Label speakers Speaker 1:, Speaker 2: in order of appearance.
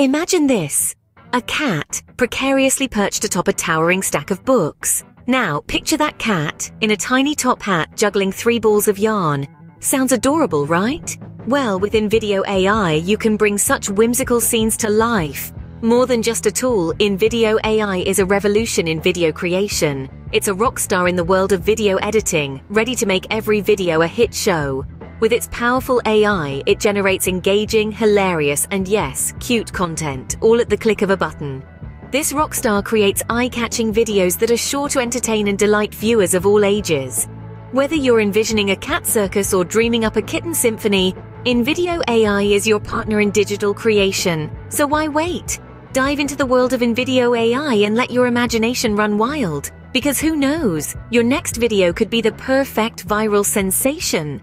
Speaker 1: Imagine this. A cat precariously perched atop a towering stack of books. Now, picture that cat in a tiny top hat juggling three balls of yarn. Sounds adorable, right? Well, with InVideo AI, you can bring such whimsical scenes to life. More than just a tool, InVideo AI is a revolution in video creation. It's a rock star in the world of video editing, ready to make every video a hit show. With its powerful AI, it generates engaging, hilarious, and yes, cute content, all at the click of a button. This rockstar creates eye-catching videos that are sure to entertain and delight viewers of all ages. Whether you're envisioning a cat circus or dreaming up a kitten symphony, InVideo AI is your partner in digital creation. So why wait? Dive into the world of InVideo AI and let your imagination run wild. Because who knows, your next video could be the perfect viral sensation.